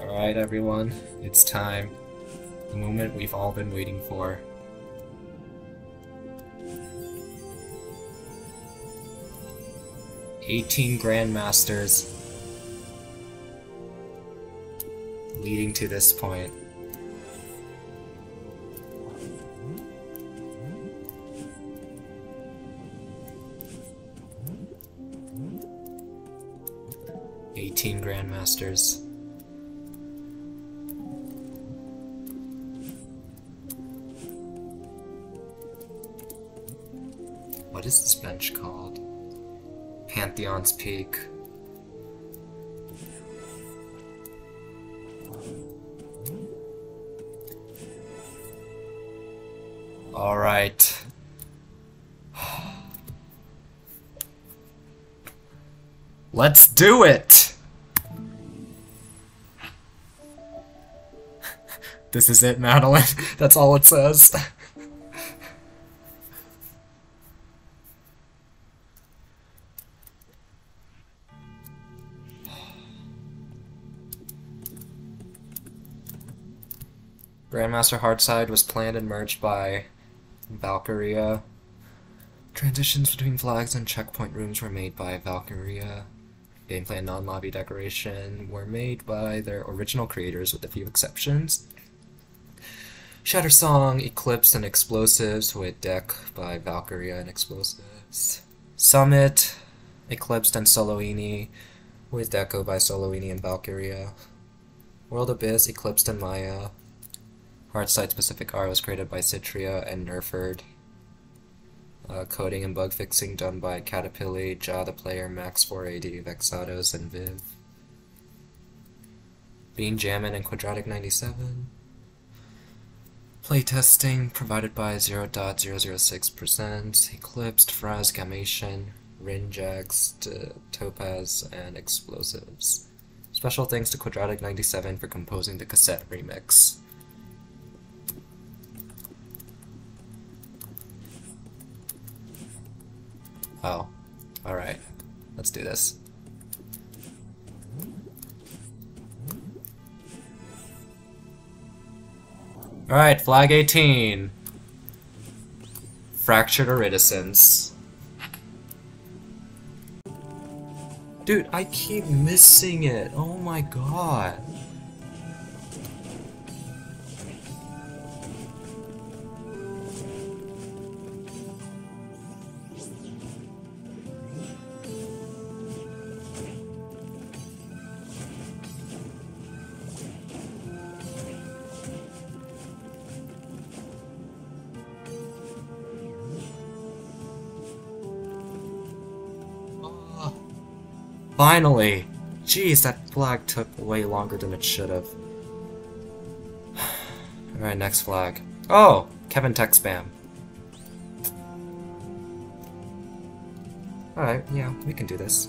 Alright, everyone, it's time. The moment we've all been waiting for. Eighteen Grandmasters leading to this point. Eighteen Grandmasters. What is this bench called? Pantheon's Peak. Alright. Let's do it! this is it, Madeline. That's all it says. Grandmaster Heartside was planned and merged by Valkyria. Transitions between flags and checkpoint rooms were made by Valkyria. Gameplay and non-lobby decoration were made by their original creators with a few exceptions. Shatter Song, Eclipse, and Explosives with deck by Valkyria and Explosives. Summit, Eclipsed and Soloini with Deco by Soloini and Valkyria. World Abyss, Eclipsed and Maya Heartside specific art was created by Citria and Nerford. Uh, coding and bug fixing done by Caterpillar, Ja the Player, max480, Vexados, and Viv. Bean Jammin' and Quadratic97. Playtesting provided by 0.006%, Eclipsed, Fraz, Gamation, Rinjax, Topaz, and Explosives. Special thanks to Quadratic97 for composing the cassette remix. Oh. Alright. Let's do this. Alright, flag 18. Fractured iridescence. Dude, I keep missing it. Oh my god. Finally! Jeez, that flag took way longer than it should have. Alright, next flag. Oh! Kevin Tech Spam. Alright, yeah, we can do this.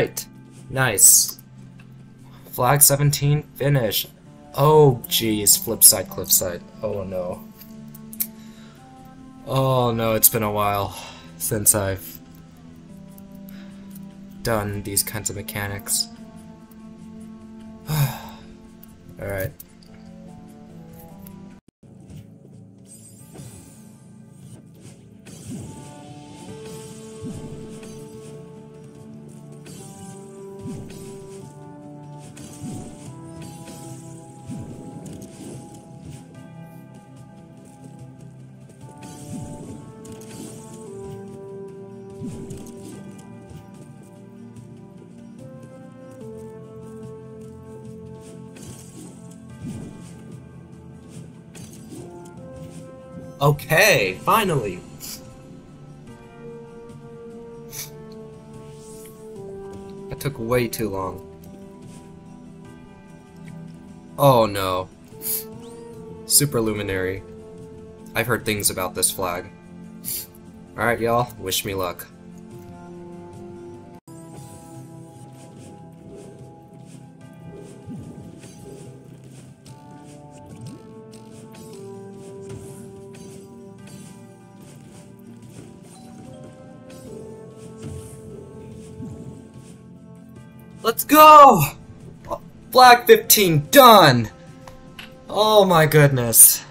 Alright. Nice. Flag 17, finish. Oh, jeez. Flip side, cliff side. Oh, no. Oh, no, it's been a while since I've done these kinds of mechanics. Alright. Okay, finally. That took way too long. Oh no. Super Luminary. I've heard things about this flag. Alright, y'all. Wish me luck. Go! Flag 15 done! Oh my goodness.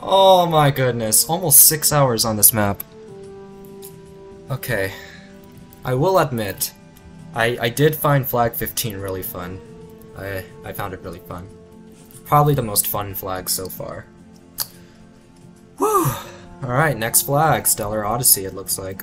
Oh my goodness. Almost six hours on this map. Okay. I will admit, I, I did find Flag 15 really fun. I, I found it really fun. Probably the most fun flag so far. Whew! Alright, next flag, Stellar Odyssey it looks like.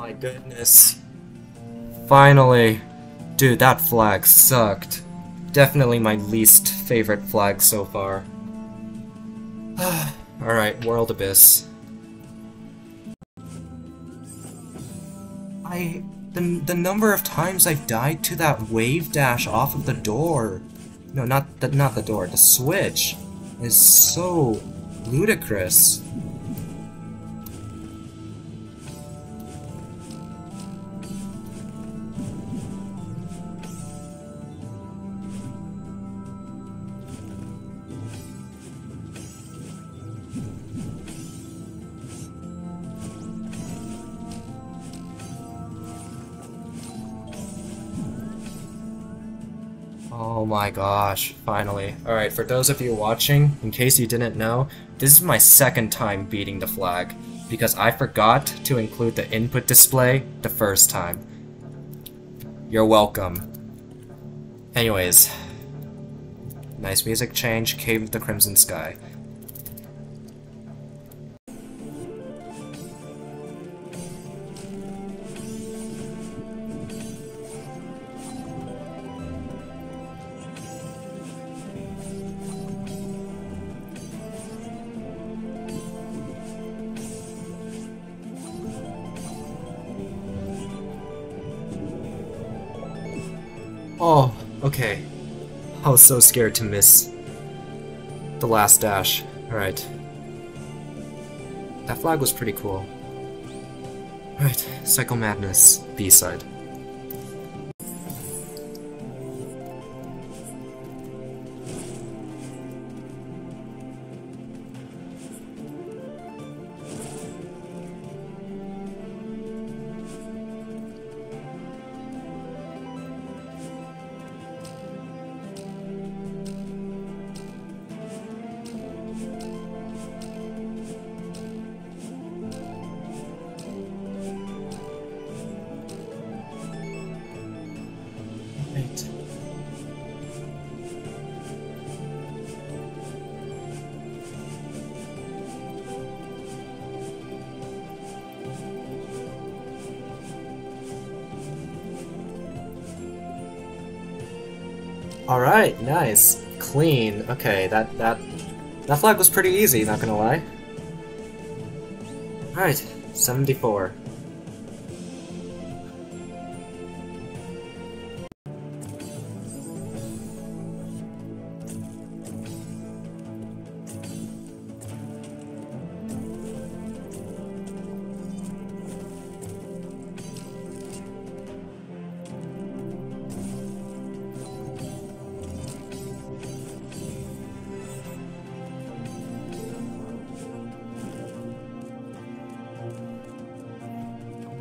My goodness. Finally. Dude, that flag sucked. Definitely my least favorite flag so far. Alright, World Abyss. I... The, the number of times I've died to that wave dash off of the door... No, not the, not the door, the switch is so ludicrous. Oh my gosh, finally. Alright, for those of you watching, in case you didn't know, this is my second time beating the flag, because I forgot to include the input display the first time. You're welcome. Anyways, nice music change, Cave of the Crimson Sky. Oh, okay. I was so scared to miss the last dash. Alright. That flag was pretty cool. Alright, Psycho Madness, B-side. Alright, nice. Clean. Okay, that, that, that flag was pretty easy, not gonna lie. Alright, 74.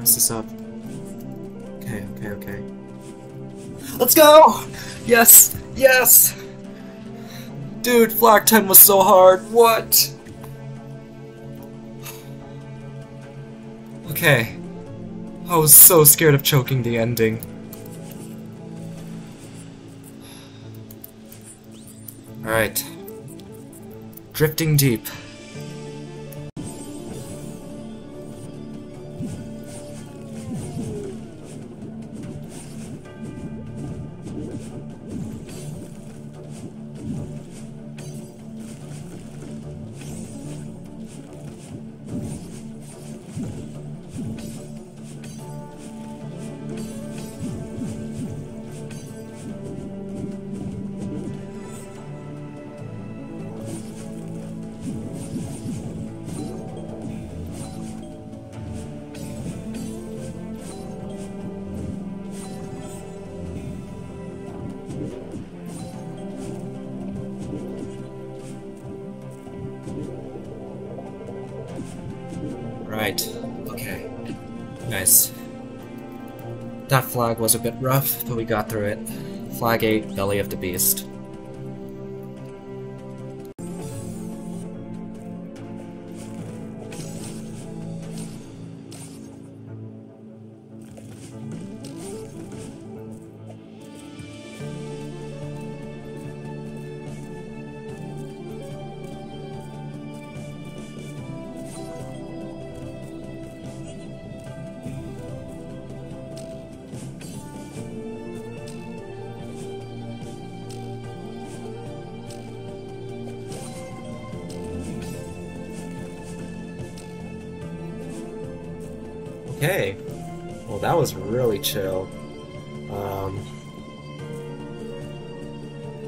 Mess this up. Okay, okay, okay. Let's go! Yes! Yes! Dude, Flag 10 was so hard. What? Okay. I was so scared of choking the ending. Alright. Drifting deep. Nice. That flag was a bit rough, but we got through it. Flag 8, Belly of the Beast. Okay. Well, that was really chill. Um.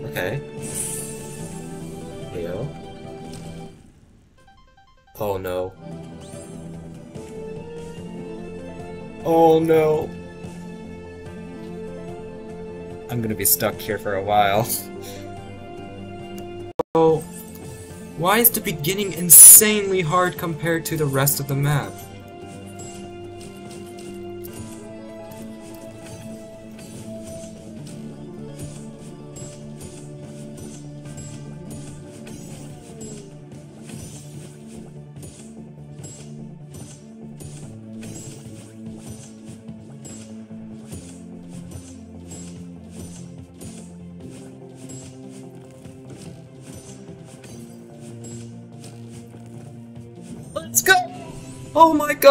Okay. Leo. Oh no. Oh no. I'm gonna be stuck here for a while. oh. Why is the beginning insanely hard compared to the rest of the map?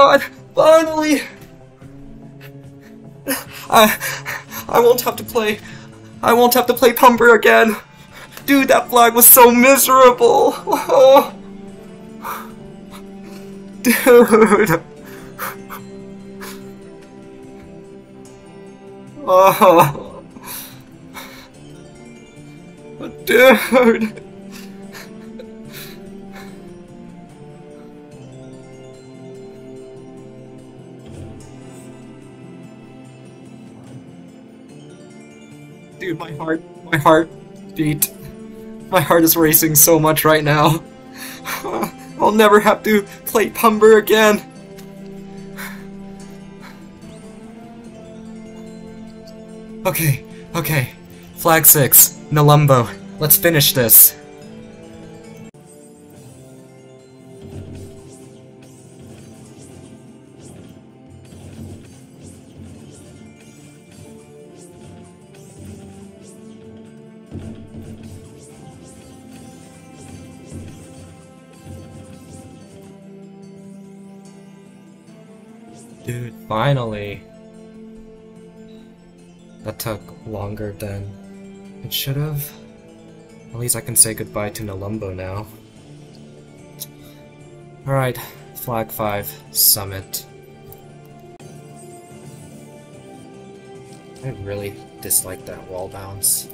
God! Finally! I I won't have to play I won't have to play Pumber again! Dude, that flag was so miserable! Oh. Dude! Oh. Dude! My heart, my heart beat. My heart is racing so much right now. I'll never have to play Pumber again. Okay, okay. Flag 6, Nalumbo. Let's finish this. Dude, finally. That took longer than it should have. At least I can say goodbye to Nalumbo now. Alright, Flag 5, Summit. I really dislike that wall bounce.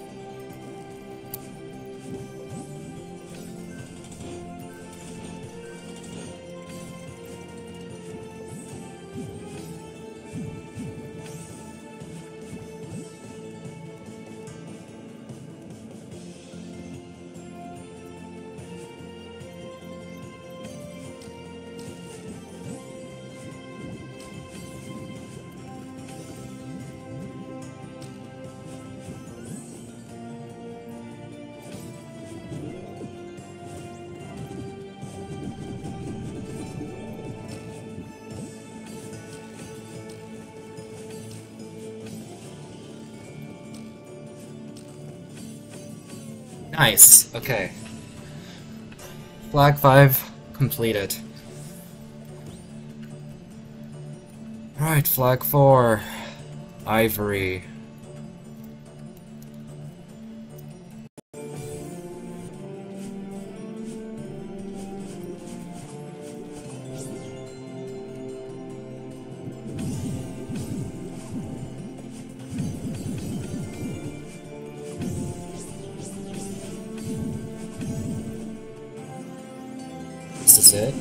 Nice. Okay. Flag 5 completed. Alright, flag 4. Ivory. It?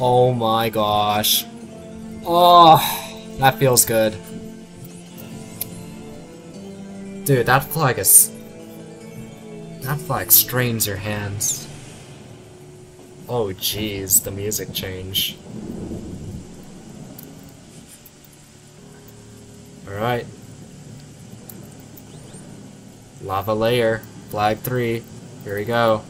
Oh my gosh. Oh, that feels good. Dude, that flag is... That flag strains your hands. Oh jeez, the music change. Alright. Lava layer, flag 3. Here we go.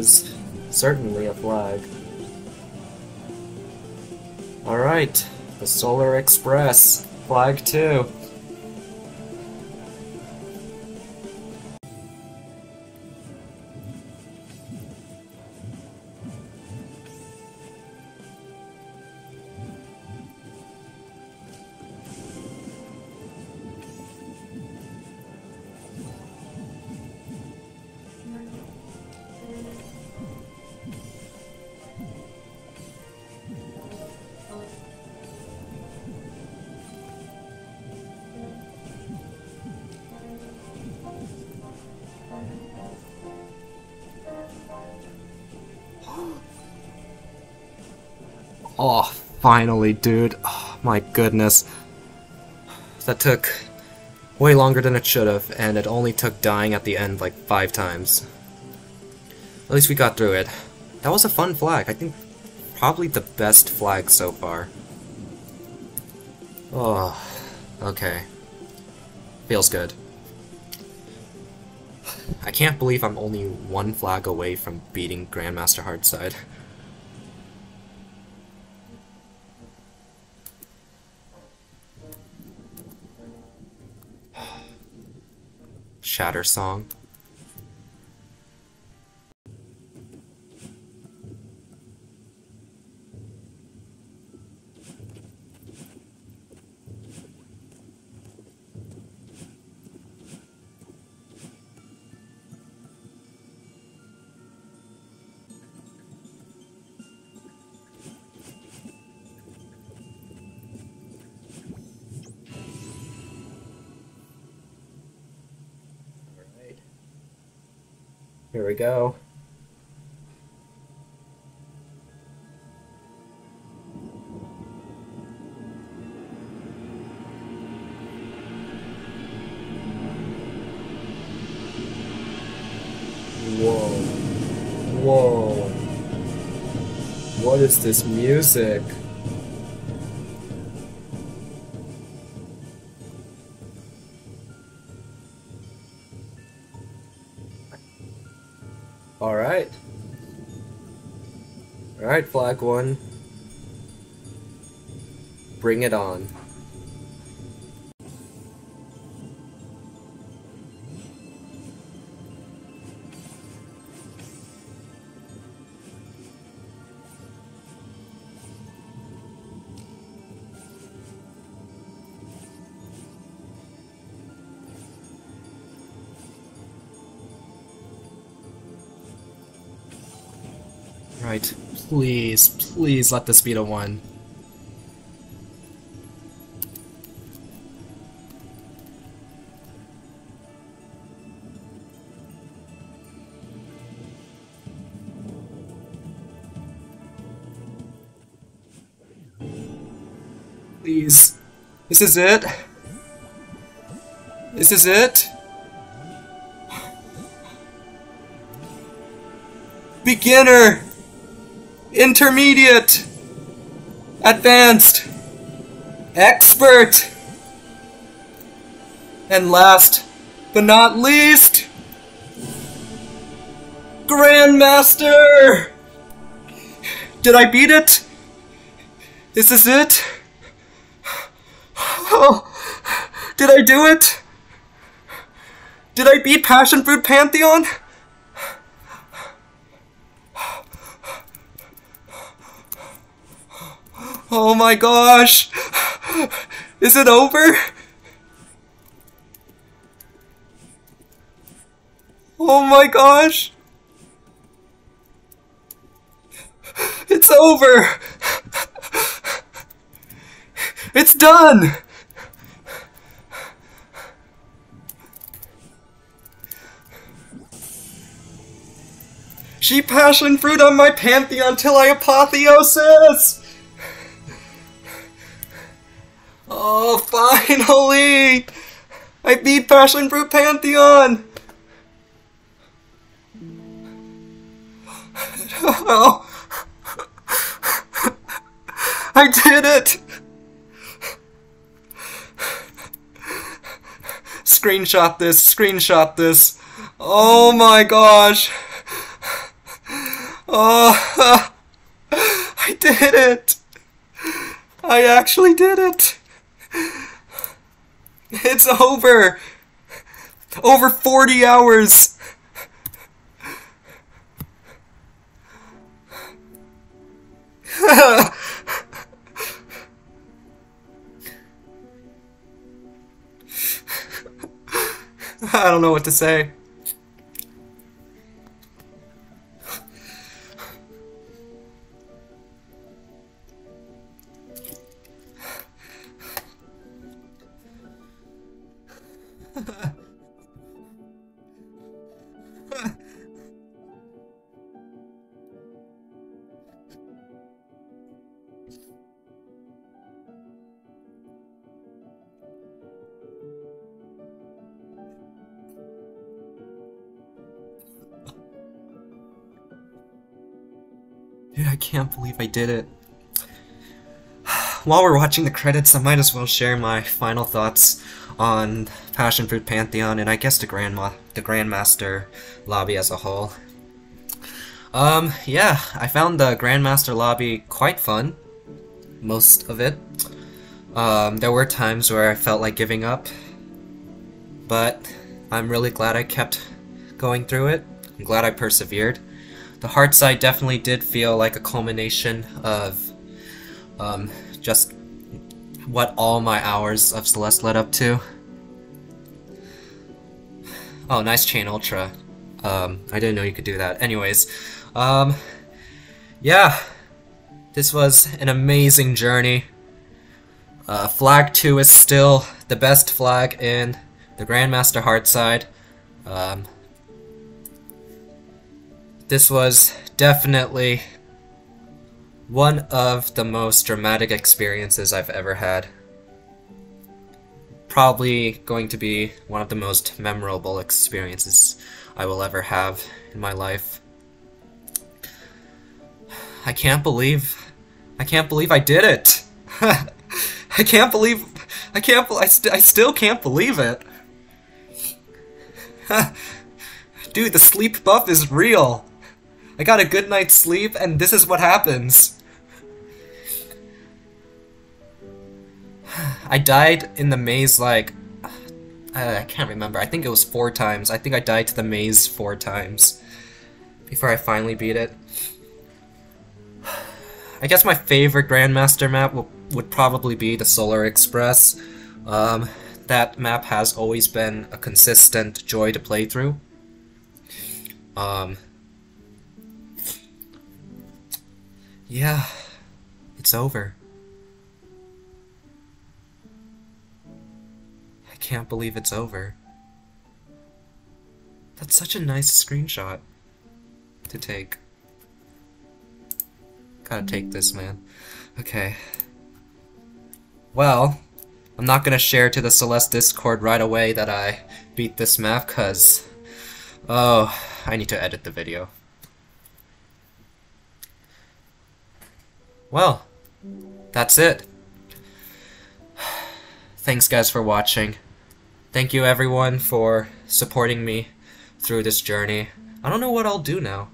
Was certainly a flag. Alright, the Solar Express, flag 2. Oh, finally, dude. Oh, my goodness. That took way longer than it should have, and it only took dying at the end like five times. At least we got through it. That was a fun flag. I think probably the best flag so far. Oh, okay. Feels good. I can't believe I'm only one flag away from beating Grandmaster Heartside. Shatter Song. Here we go. Whoa. Whoa. What is this music? Flag one. Bring it on. Right. Please, please let this be the one. Please. This is it? This is it? Beginner! Intermediate! Advanced! Expert! And last but not least, Grandmaster! Did I beat it? Is this it? Oh, did I do it? Did I beat Passion Fruit Pantheon? Oh my gosh! Is it over? Oh my gosh! It's over! It's done! She passion fruit on my pantheon till I apotheosis! Oh, finally! I beat Passion Fruit Pantheon! Oh. I did it! Screenshot this, screenshot this. Oh my gosh. Oh, I did it. I actually did it. It's over. Over 40 hours. I don't know what to say. I can't believe I did it. While we're watching the credits, I might as well share my final thoughts on Passion Fruit Pantheon and I guess the Grandma the Grandmaster lobby as a whole. Um, yeah, I found the Grandmaster lobby quite fun. Most of it. Um, there were times where I felt like giving up, but I'm really glad I kept going through it. I'm glad I persevered. The heart side definitely did feel like a culmination of um, just what all my hours of Celeste led up to. Oh, nice chain ultra. Um, I didn't know you could do that. Anyways, um, yeah, this was an amazing journey. Uh, flag 2 is still the best flag in the Grandmaster Heart side. Um, this was definitely one of the most dramatic experiences I've ever had. Probably going to be one of the most memorable experiences I will ever have in my life. I can't believe I can't believe I did it. I can't believe I can't I, st I still can't believe it. Dude, the sleep buff is real. I got a good night's sleep, and this is what happens. I died in the maze like... I can't remember. I think it was four times. I think I died to the maze four times. Before I finally beat it. I guess my favorite Grandmaster map would probably be the Solar Express. Um, that map has always been a consistent joy to play through. Um, Yeah, it's over. I can't believe it's over. That's such a nice screenshot to take. Gotta take this, man. Okay. Well, I'm not gonna share to the Celeste Discord right away that I beat this map, cause... Oh, I need to edit the video. Well, that's it. Thanks guys for watching. Thank you everyone for supporting me through this journey. I don't know what I'll do now.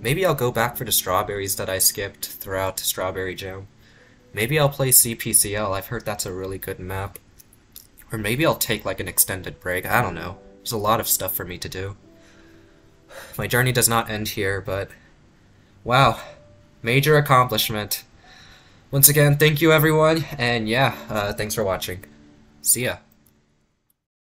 Maybe I'll go back for the strawberries that I skipped throughout Strawberry Jam. Maybe I'll play CPCL, I've heard that's a really good map. Or maybe I'll take like an extended break, I don't know. There's a lot of stuff for me to do. My journey does not end here, but... Wow. Major accomplishment. Once again, thank you everyone, and yeah, uh, thanks for watching. See ya.